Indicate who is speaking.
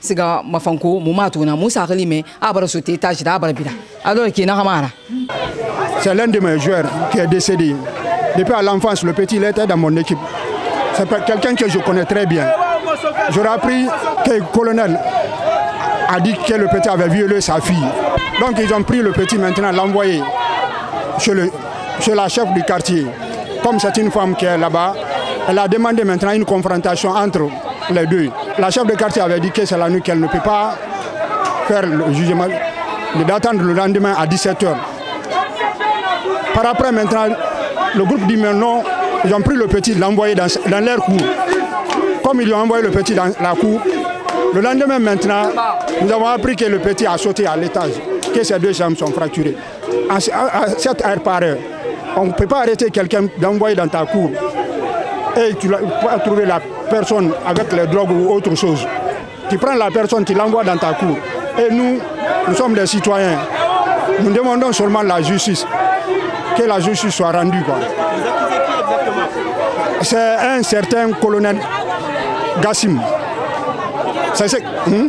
Speaker 1: siga mafanko ma tuna mu sa abara bida alors qui na hein?
Speaker 2: c'est l'un de mes joueurs qui est décédé depuis à l'enfance le petit était dans mon équipe c'est quelqu'un que je connais très bien j'aurais appris que le colonel a dit que le petit avait violé sa fille donc ils ont pris le petit maintenant l'envoyé chez le c'est la chef du quartier. Comme c'est une femme qui est là-bas, elle a demandé maintenant une confrontation entre les deux. La chef de quartier avait dit que c'est la nuit qu'elle ne peut pas faire le jugement, d'attendre le lendemain à 17h. Par après, maintenant, le groupe dit maintenant, ils ont pris le petit, l'envoyé dans, dans leur cour. Comme ils ont envoyé le petit dans la cour, le lendemain maintenant, nous avons appris que le petit a sauté à l'étage, que ses deux jambes sont fracturées. À, à 7 heures par heure. On ne peut pas arrêter quelqu'un d'envoyer dans ta cour et tu pas trouver la personne avec les drogues ou autre chose. Tu prends la personne, tu l'envoies dans ta cour. Et nous, nous sommes des citoyens. Nous demandons seulement la justice. Que la justice soit rendue. C'est un certain colonel Gassim. C'est hmm?